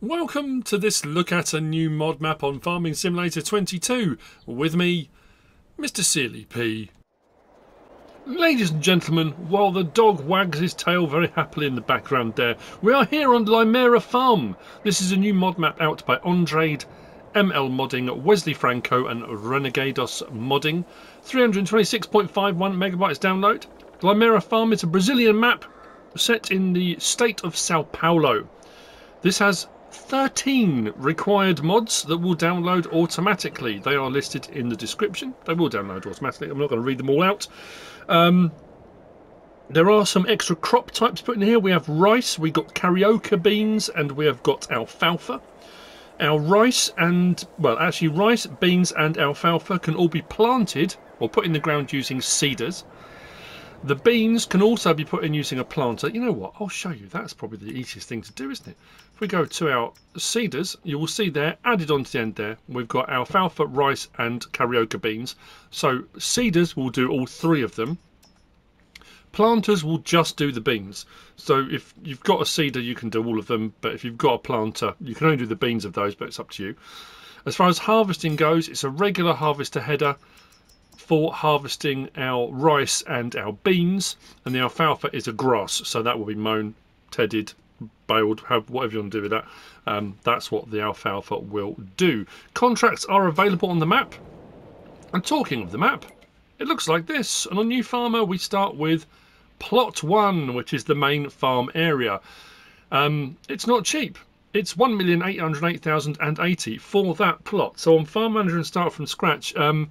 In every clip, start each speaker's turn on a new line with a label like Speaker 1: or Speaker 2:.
Speaker 1: Welcome to this look at a new mod map on Farming Simulator 22 with me, Mr. Sealy P. Ladies and gentlemen, while the dog wags his tail very happily in the background there, we are here on Limeira Farm. This is a new mod map out by Andrade, ML Modding, Wesley Franco and Renegados Modding. 326.51 megabytes download. Limeira Farm is a Brazilian map set in the state of Sao Paulo. This has 13 required mods that will download automatically. They are listed in the description. They will download automatically. I'm not going to read them all out. Um, there are some extra crop types put in here. We have rice, we got carioca beans, and we have got alfalfa. Our rice and, well, actually, rice, beans, and alfalfa can all be planted or put in the ground using seeders. The beans can also be put in using a planter. You know what? I'll show you. That's probably the easiest thing to do, isn't it? If we go to our seeders, you will see there, added onto the end there, we've got alfalfa, rice and carioca beans. So seeders will do all three of them. Planters will just do the beans. So if you've got a seeder, you can do all of them. But if you've got a planter, you can only do the beans of those, but it's up to you. As far as harvesting goes, it's a regular harvester header for harvesting our rice and our beans and the alfalfa is a grass so that will be mown tedded baled have whatever you want to do with that. Um, that's what the alfalfa will do. Contracts are available on the map. And talking of the map it looks like this. And on new farmer we start with plot one which is the main farm area. Um, it's not cheap. It's 1,808,080 for that plot. So on farm manager and start from scratch um,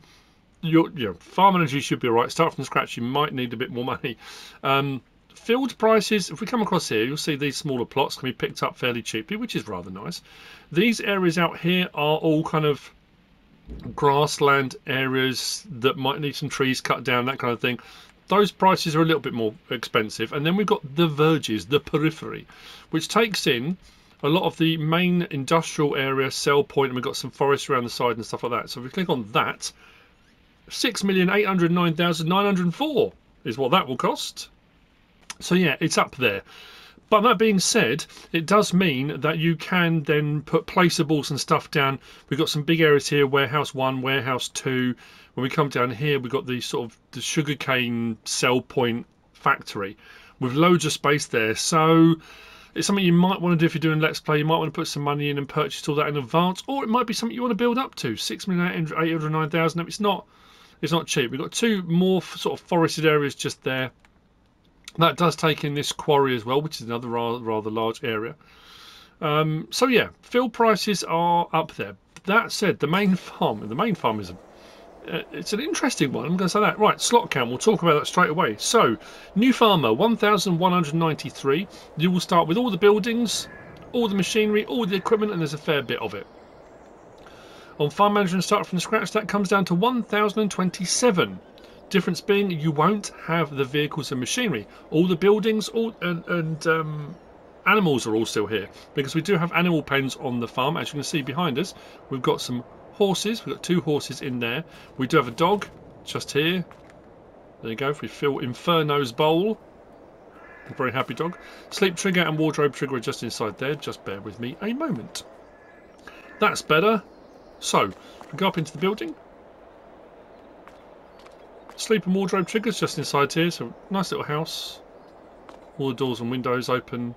Speaker 1: your, farm manager should be alright. Start from scratch, you might need a bit more money. Um, field prices, if we come across here, you'll see these smaller plots can be picked up fairly cheaply, which is rather nice. These areas out here are all kind of grassland areas that might need some trees cut down, that kind of thing. Those prices are a little bit more expensive. And then we've got the verges, the periphery, which takes in a lot of the main industrial area, sell point, and we've got some forest around the side and stuff like that. So if we click on that, 6,809,904 is what that will cost. So yeah, it's up there. But that being said, it does mean that you can then put placeables and stuff down. We've got some big areas here, warehouse one, warehouse two. When we come down here, we've got the sort of the sugarcane sell point factory with loads of space there. So it's something you might want to do if you're doing Let's Play. You might want to put some money in and purchase all that in advance, or it might be something you want to build up to. 6,809,000. It's not it's not cheap. We've got two more sort of forested areas just there. That does take in this quarry as well, which is another rather, rather large area. Um, so yeah, field prices are up there. That said, the main farm, the main farm is a uh, it's an interesting one. I'm going to say that. Right, slot count. We'll talk about that straight away. So, new farmer, 1,193. You will start with all the buildings, all the machinery, all the equipment, and there's a fair bit of it. On Farm Manager and Start from Scratch, that comes down to 1,027. Difference being you won't have the vehicles and machinery. All the buildings all, and, and um, animals are all still here because we do have animal pens on the farm. As you can see behind us, we've got some horses. We've got two horses in there. We do have a dog just here. There you go. If we fill Inferno's bowl. A very happy dog. Sleep trigger and wardrobe trigger are just inside there. Just bear with me a moment. That's better. So, go up into the building. Sleep and wardrobe triggers just inside here, so nice little house. All the doors and windows open.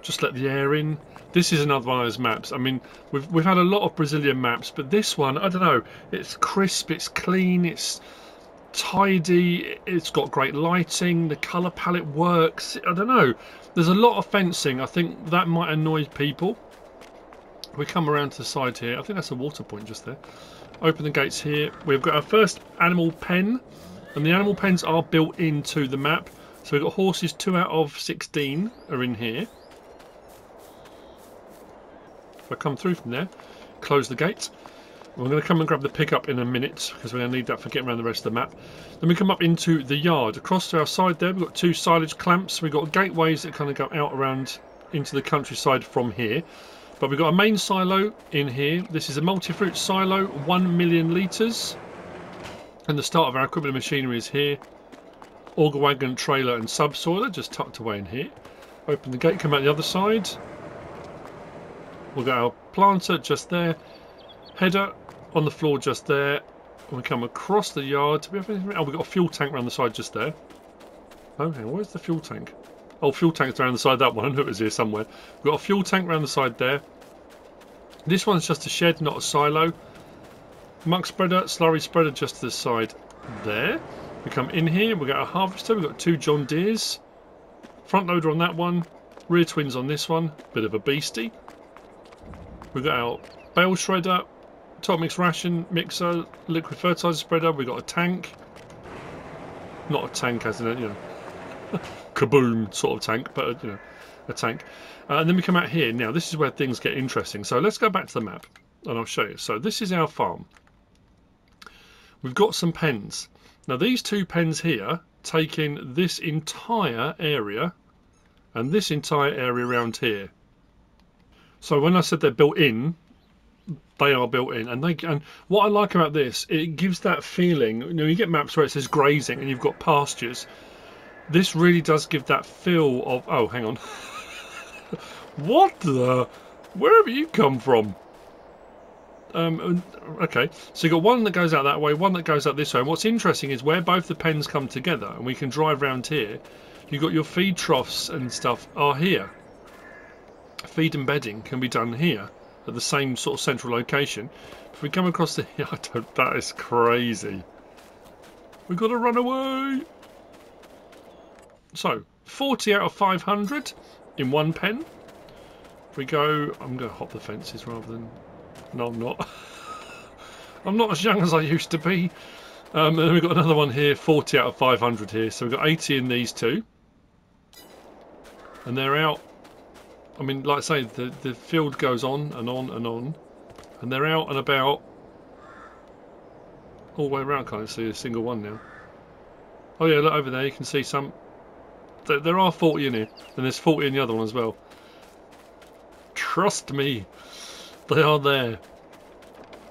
Speaker 1: Just let the air in. This is another one of those maps. I mean, we've we've had a lot of Brazilian maps, but this one, I don't know. It's crisp, it's clean, it's tidy. It's got great lighting. The colour palette works. I don't know. There's a lot of fencing. I think that might annoy people we come around to the side here. I think that's a water point just there. Open the gates here. We've got our first animal pen. And the animal pens are built into the map. So we've got horses, 2 out of 16 are in here. If I come through from there, close the gate. We're going to come and grab the pickup in a minute because we're going to need that for getting around the rest of the map. Then we come up into the yard. Across to our side there, we've got two silage clamps. We've got gateways that kind of go out around into the countryside from here. But we've got a main silo in here. This is a multi-fruit silo, 1 million litres. And the start of our equipment machinery is here. Auger wagon, trailer and subsoiler just tucked away in here. Open the gate, come out the other side. We've got our planter just there, header on the floor just there. And we come across the yard. Do we have anything? Oh, we've got a fuel tank around the side just there. Oh, okay, where's the fuel tank? Oh, fuel tank's around the side that one. I knew it was here somewhere. We've got a fuel tank around the side there. This one's just a shed, not a silo. Muck spreader, slurry spreader just to the side there. We come in here, we've got a harvester, we've got two John Deeres. Front loader on that one, rear twins on this one, bit of a beastie. We've got our bale shredder, top mix ration mixer, liquid fertilizer spreader, we've got a tank. Not a tank as in you know, kaboom sort of tank, but you know, a tank. Uh, and then we come out here. Now, this is where things get interesting. So let's go back to the map and I'll show you. So this is our farm. We've got some pens. Now these two pens here take in this entire area and this entire area around here. So when I said they're built in, they are built in, and they and what I like about this, it gives that feeling. You know, you get maps where it says grazing and you've got pastures. This really does give that feel of oh, hang on, what the? Where have you come from? Um, okay, so you've got one that goes out that way, one that goes out this way. And what's interesting is where both the pens come together, and we can drive around here, you've got your feed troughs and stuff are here. Feed and bedding can be done here at the same sort of central location. If we come across the... I don't, that is crazy. We've got to run away. So, 40 out of 500 in one pen. If we go... I'm going to hop the fences rather than no, I'm not. I'm not as young as I used to be. Um, and then we've got another one here, 40 out of 500 here. So we've got 80 in these two. And they're out. I mean, like I say, the, the field goes on and on and on. And they're out and about all the way around. Can't see a single one now. Oh yeah, look over there. You can see some. There, are 40 in here. And there's 40 in the other one as well. Trust me. They are there.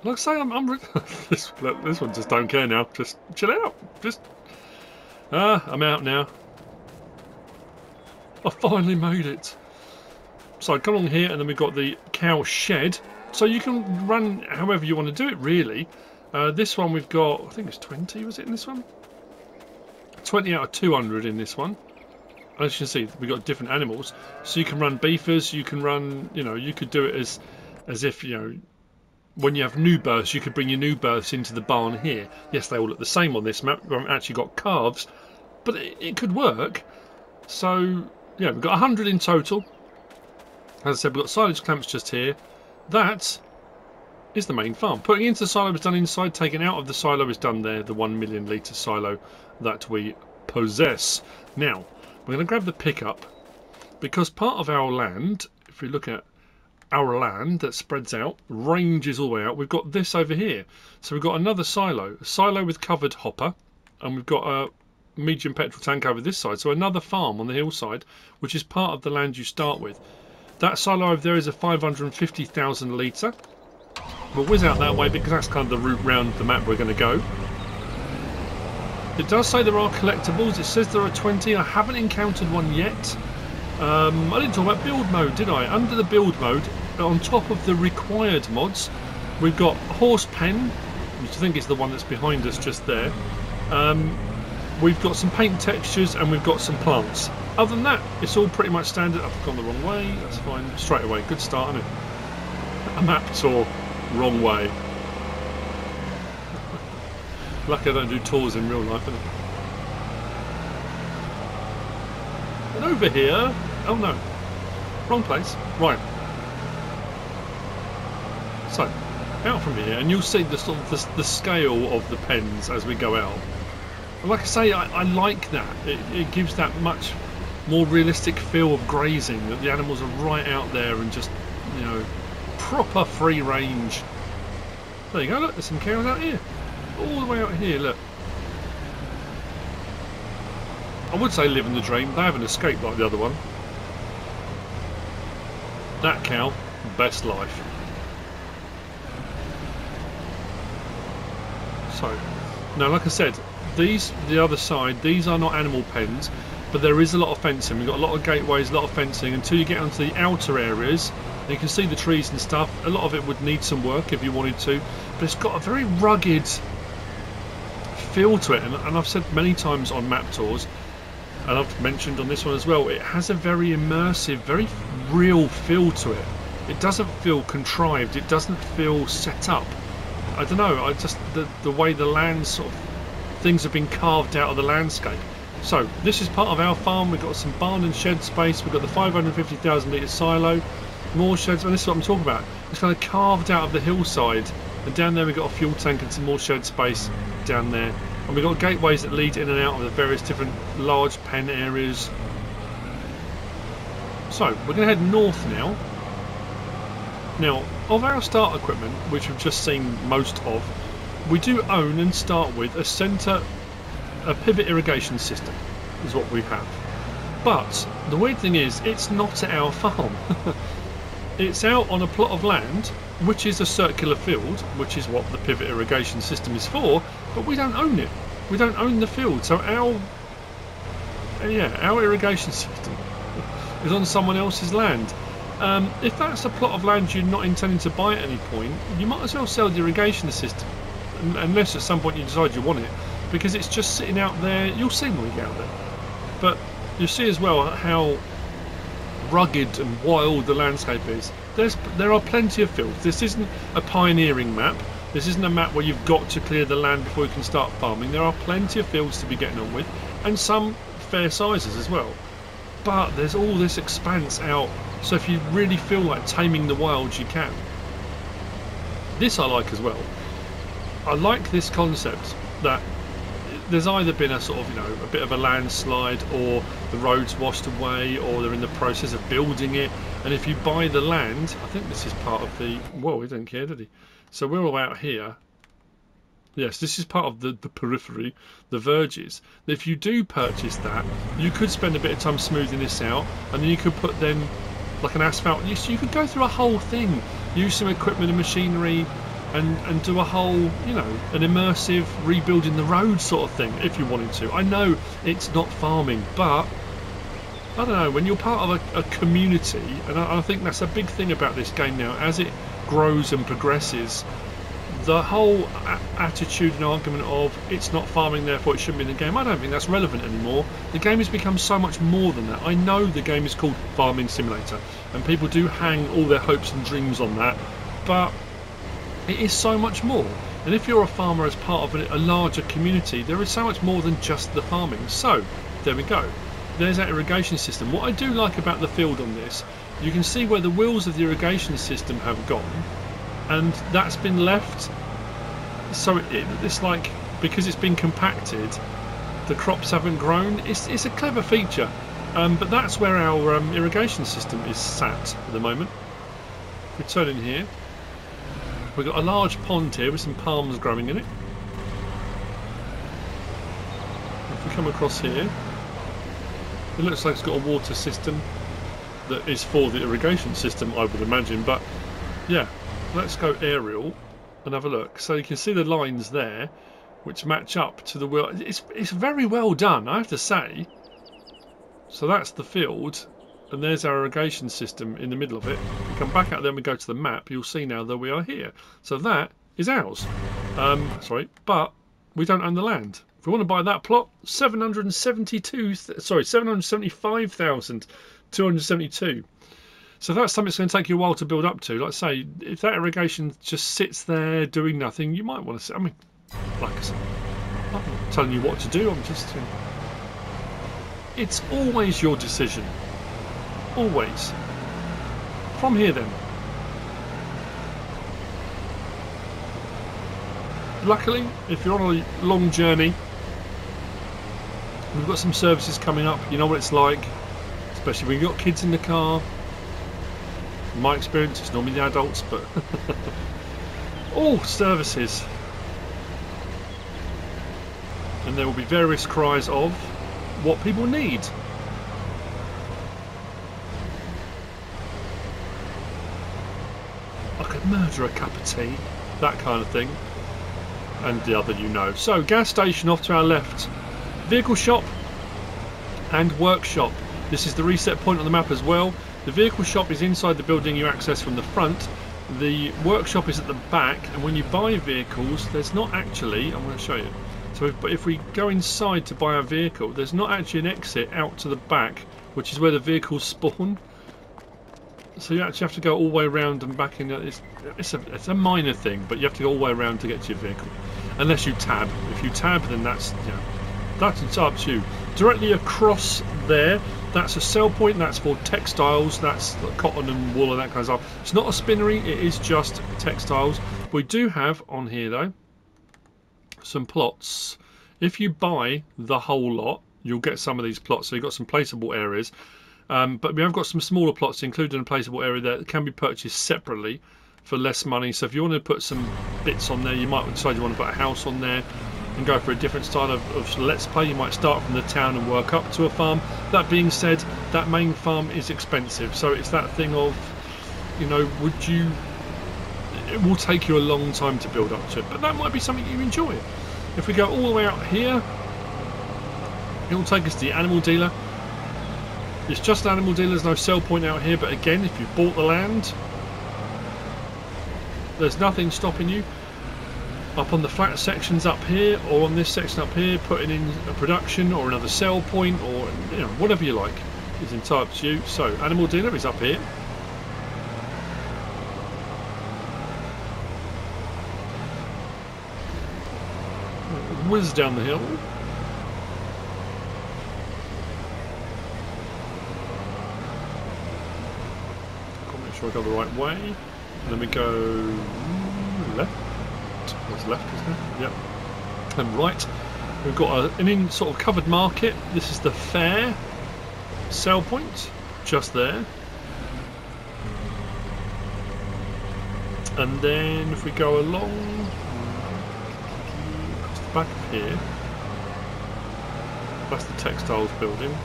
Speaker 1: Looks Like I'm, I'm this this one just don't care now. Just chill out. Just ah, I'm out now. I finally made it. So I come along here, and then we've got the cow shed. So you can run however you want to do it, really. Uh, this one we've got, I think it's 20, was it in this one? 20 out of 200 in this one. As you can see, we've got different animals. So you can run beefers, you can run, you know, you could do it as as if you know when you have new births you could bring your new births into the barn here. Yes they all look the same on this map we haven't actually got calves but it, it could work. So yeah we've got 100 in total. As I said we've got silage clamps just here. That is the main farm. Putting into the silo is done inside taking out of the silo is done there the 1 million litre silo that we possess. Now we're going to grab the pickup because part of our land if we look at our land that spreads out, ranges all the way out. We've got this over here. So we've got another silo, a silo with covered hopper, and we've got a medium petrol tank over this side. So another farm on the hillside, which is part of the land you start with. That silo over there is a 550,000 litre. We'll whiz out that way because that's kind of the route round the map we're going to go. It does say there are collectibles. It says there are 20. I haven't encountered one yet. Um, I didn't talk about build mode, did I? Under the build mode, on top of the required mods, we've got Horse Pen, which I think is the one that's behind us just there. Um, we've got some paint textures and we've got some plants. Other than that, it's all pretty much standard. I've gone the wrong way, that's fine. Straight away, good start, isn't it? A map tour, wrong way. Lucky I don't do tours in real life? And over here, Oh no. Wrong place. Right. So, out from here, and you'll see the sort of the, the scale of the pens as we go out. And like I say, I, I like that. It, it gives that much more realistic feel of grazing, that the animals are right out there and just, you know, proper free range. There you go, look, there's some cows out here. All the way out here, look. I would say living the dream. They haven't escaped like the other one. That cow, best life. So, now like I said, these, the other side, these are not animal pens, but there is a lot of fencing. We've got a lot of gateways, a lot of fencing until you get onto the outer areas. You can see the trees and stuff. A lot of it would need some work if you wanted to, but it's got a very rugged feel to it. And, and I've said many times on map tours, and I've mentioned on this one as well, it has a very immersive, very real feel to it. It doesn't feel contrived. It doesn't feel set up. I don't know. I just the the way the land sort of things have been carved out of the landscape. So this is part of our farm. We've got some barn and shed space. We've got the 550,000 litre silo, more sheds. And this is what I'm talking about. It's kind of carved out of the hillside. And down there we've got a fuel tank and some more shed space down there. And we've got gateways that lead in and out of the various different large pen areas. So we're going to head north now. Now, of our start equipment, which we've just seen most of, we do own and start with a centre, a pivot irrigation system, is what we have. But the weird thing is, it's not our farm. it's out on a plot of land, which is a circular field, which is what the pivot irrigation system is for, but we don't own it. We don't own the field, so our yeah, our irrigation system is on someone else's land. Um, if that's a plot of land you're not intending to buy at any point, you might as well sell the irrigation system, unless at some point you decide you want it, because it's just sitting out there. You'll see when we get out there, but you'll see as well how rugged and wild the landscape is. There's there are plenty of fields. This isn't a pioneering map. This isn't a map where you've got to clear the land before you can start farming. There are plenty of fields to be getting on with, and some fair sizes as well. But there's all this expanse out so if you really feel like taming the wild, you can. This I like as well. I like this concept that there's either been a sort of, you know, a bit of a landslide or the roads washed away or they're in the process of building it. And if you buy the land, I think this is part of the, Whoa, he didn't care, did he? So we're all out here. Yes, this is part of the, the periphery, the verges. If you do purchase that, you could spend a bit of time smoothing this out and then you could put then like an asphalt. You, you could go through a whole thing, use some equipment and machinery, and and do a whole, you know, an immersive rebuilding the road sort of thing if you wanted to. I know it's not farming, but I don't know when you're part of a, a community, and I, I think that's a big thing about this game now. As it grows and progresses, the whole attitude and argument of it's not farming therefore it shouldn't be in the game I don't think that's relevant anymore. The game has become so much more than that. I know the game is called Farming Simulator and people do hang all their hopes and dreams on that but it is so much more. And if you're a farmer as part of a, a larger community there is so much more than just the farming. So there we go there's that irrigation system. What I do like about the field on this you can see where the wheels of the irrigation system have gone and that's been left. So it, it's like because it's been compacted the crops haven't grown. It's, it's a clever feature um, but that's where our um, irrigation system is sat at the moment. We turn in here we've got a large pond here with some palms growing in it. If we come across here it looks like it's got a water system that is for the irrigation system I would imagine but yeah let's go aerial and have a look. So you can see the lines there, which match up to the wheel. It's, it's very well done, I have to say. So that's the field, and there's our irrigation system in the middle of it. We come back out there and we go to the map, you'll see now that we are here. So that is ours. Um, sorry, but we don't own the land. We want to buy that plot, 772, sorry, 775,272. So that's something that's going to take you a while to build up to. Like I say, if that irrigation just sits there doing nothing, you might want to. I mean, like I said, I'm not telling you what to do. I'm just. You know, it's always your decision. Always. From here, then. Luckily, if you're on a long journey, we've got some services coming up. You know what it's like, especially when you've got kids in the car in my experience, it's normally the adults, but all services. And there will be various cries of what people need. I could murder a cup of tea, that kind of thing. And the other you know. So, gas station off to our left. Vehicle shop. and workshop. This is the reset point on the map as well. The vehicle shop is inside the building you access from the front. The workshop is at the back, and when you buy vehicles, there's not actually. I'm going to show you. So, if, if we go inside to buy a vehicle, there's not actually an exit out to the back, which is where the vehicles spawn. So you actually have to go all the way around and back in. It's, it's, a, it's a minor thing, but you have to go all the way around to get to your vehicle. Unless you tab. If you tab, then that's you know, that's you. Directly across there, that's a sell point. That's for textiles. That's cotton and wool and that kind of stuff. It's not a spinnery. It is just textiles. We do have on here though some plots. If you buy the whole lot, you'll get some of these plots. So you've got some placeable areas. Um, but we have got some smaller plots included in a placeable area that can be purchased separately for less money. So if you want to put some bits on there, you might decide you want to put a house on there and go for a different style of, of let's play. You might start from the town and work up to a farm. That being said, that main farm is expensive. So it's that thing of, you know, would you... It will take you a long time to build up to it, but that might be something you enjoy. If we go all the way out here, it will take us to the animal dealer. It's just an animal dealer, there's no sell point out here, but again, if you've bought the land, there's nothing stopping you up on the flat sections up here or on this section up here putting in a production or another sell point or you know whatever you like. Is entirely to you. So animal dealer is up here. Whiz down the hill. Make sure I go the right way. And then we go What's left, isn't it? Yep. And right, we've got a, an in sort of covered market. This is the fair sell point, just there. And then if we go along across the back of here, that's the textiles building.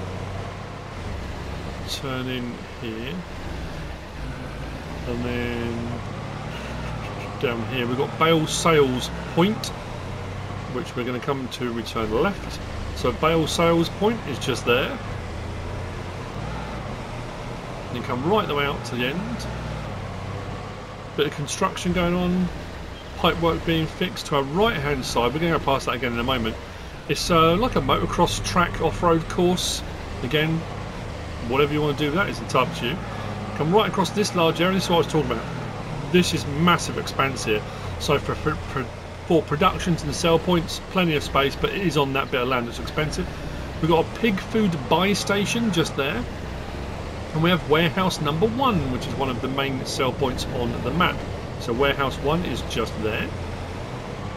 Speaker 1: Turn in here, and then down here. We've got Bale Sales Point, which we're going to come to return left. So Bale Sales Point is just there. And you come right the way out to the end. Bit of construction going on. Pipe work being fixed to our right hand side. We're going to go past that again in a moment. It's uh, like a motocross track off-road course. Again, whatever you want to do with that is entirely up to you. Come right across this large area. This is what I was talking about this is massive expanse here. So for, for, for, productions and the sell points, plenty of space, but it is on that bit of land that's expensive. We've got a pig food buy station just there. And we have warehouse number one, which is one of the main sell points on the map. So warehouse one is just there.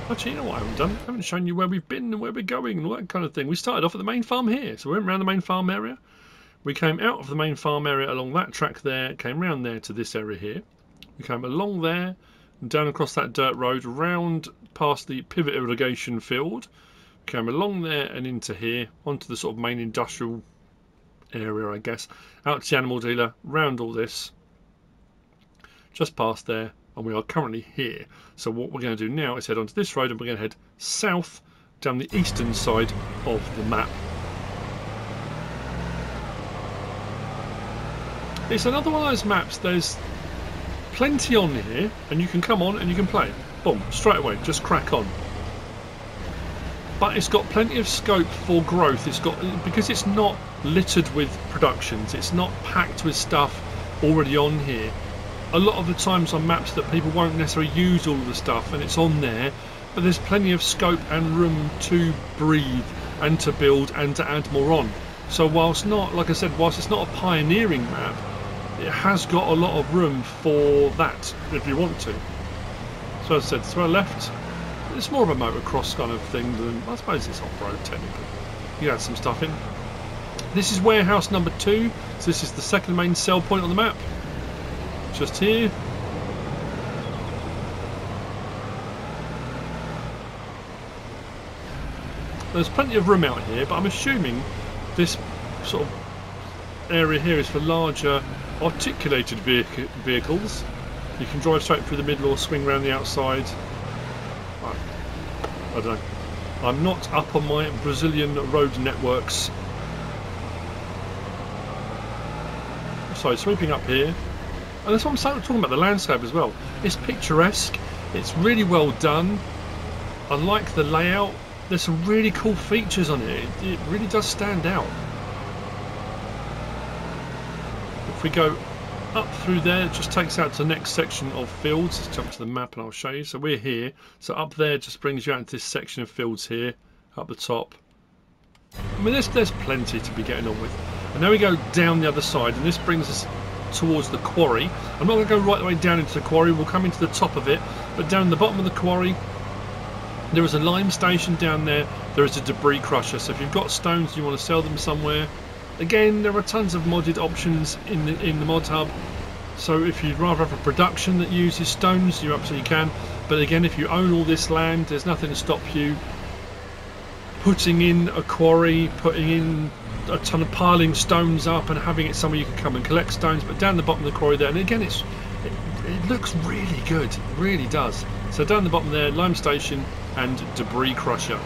Speaker 1: Actually, you know what I haven't done? I haven't shown you where we've been and where we're going and all that kind of thing. We started off at the main farm here. So we went around the main farm area. We came out of the main farm area along that track there, came round there to this area here. We came along there, and down across that dirt road, round past the pivot irrigation field, came along there and into here, onto the sort of main industrial area, I guess, out to the animal dealer, round all this, just past there, and we are currently here. So what we're going to do now is head onto this road and we're going to head south down the eastern side of the map. It's another one of those maps, there's plenty on here, and you can come on and you can play. Boom, straight away, just crack on. But it's got plenty of scope for growth. It's got because it's not littered with productions. It's not packed with stuff already on here. A lot of the times on maps that people won't necessarily use all the stuff, and it's on there. But there's plenty of scope and room to breathe and to build and to add more on. So whilst not, like I said, whilst it's not a pioneering map, it has got a lot of room for that if you want to. So as I said, to our left, it's more of a motocross kind of thing than I suppose it's off-road technically. You add some stuff in. This is warehouse number two, so this is the second main sell point on the map. Just here. There's plenty of room out here, but I'm assuming this sort of area here is for larger articulated vehicles. You can drive straight through the middle or swing around the outside. I, I don't know. I'm not up on my Brazilian road networks. So sweeping up here, and that's what I'm talking about the landscape as well. It's picturesque. It's really well done. I like the layout. There's some really cool features on. It, it really does stand out. If we go up through there, it just takes out to the next section of fields. Let's jump to the map and I'll show you. So we're here. So up there just brings you out into this section of fields here, up the top. I mean, there's, there's plenty to be getting on with. And now we go down the other side, and this brings us towards the quarry. I'm not going to go right the way down into the quarry, we'll come into the top of it, but down the bottom of the quarry, there is a lime station down there, there is a debris crusher, so if you've got stones you want to sell them somewhere, again, there are tons of modded options in the, in the mod hub, so if you'd rather have a production that uses stones, you absolutely can, but again, if you own all this land, there's nothing to stop you putting in a quarry, putting in a ton of piling stones up and having it somewhere you can come and collect stones. But down the bottom of the quarry there, and again, it's it, it looks really good, it really does. So down the bottom there, lime station and debris crusher.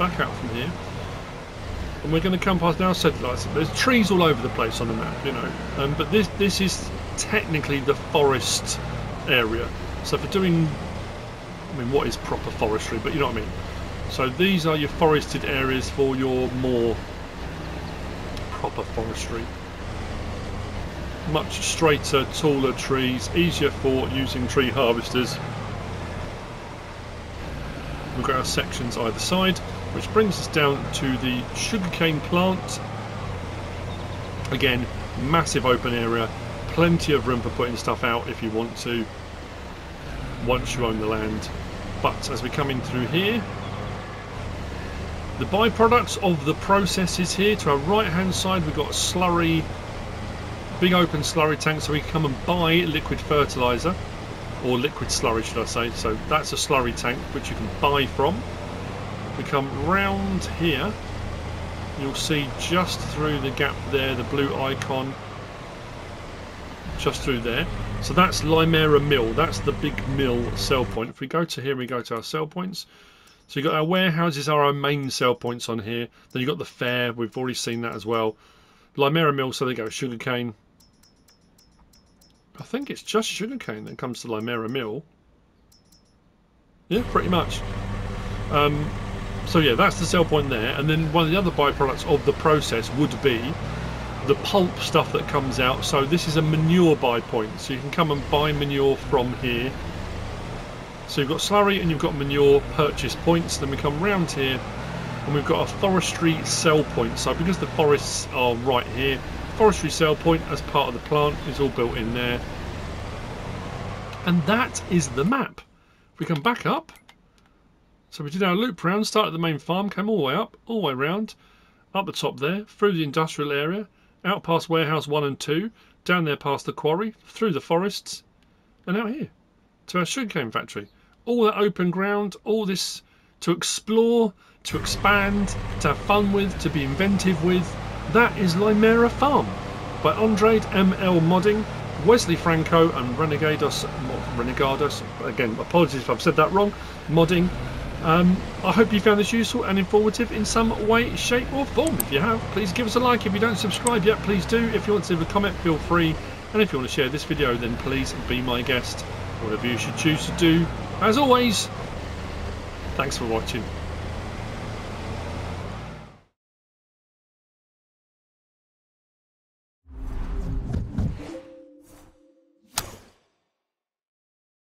Speaker 1: Back out from here and we're going to come past now satellites. There's trees all over the place on the map, you know, um, but this this is technically the forest area. So for doing, I mean, what is proper forestry? But you know what I mean. So these are your forested areas for your more proper forestry. Much straighter, taller trees, easier for using tree harvesters. We've got our sections either side, which brings us down to the sugarcane plant. Again, massive open area, plenty of room for putting stuff out if you want to once you own the land. But as we come in through here, the byproducts of the process is here. To our right hand side we've got a slurry, big open slurry tank so we can come and buy liquid fertiliser. Or liquid slurry should I say. So that's a slurry tank which you can buy from. We come round here, you'll see just through the gap there, the blue icon, just through there. So that's Limeira Mill, that's the big mill sell point. If we go to here, we go to our sell points. So you've got our warehouses are our main sell points on here. Then you've got the fair, we've already seen that as well. Limeira Mill, so they go sugarcane. I think it's just sugarcane that comes to Limeira Mill. Yeah, pretty much. Um, so yeah, that's the sell point there. And then one of the other byproducts of the process would be the pulp stuff that comes out. So this is a manure buy point. So you can come and buy manure from here. So you've got slurry and you've got manure purchase points. Then we come round here and we've got a forestry sell point. So because the forests are right here, forestry sell point as part of the plant is all built in there. And that is the map. If we come back up, so we did our loop round, started at the main farm, came all the way up, all the way round, up the top there, through the industrial area, out past warehouse 1 and 2, down there past the quarry, through the forests, and out here to our sugarcane factory. All that open ground, all this to explore, to expand, to have fun with, to be inventive with. That is Limeira Farm by Andrade ML Modding, Wesley Franco and Renegados, Renegados, again apologies if I've said that wrong, modding um, I hope you found this useful and informative in some way, shape or form. If you have, please give us a like. If you don't subscribe yet, please do. If you want to leave a comment, feel free. And if you want to share this video, then please be my guest. Whatever you should choose to do. As always, thanks for watching.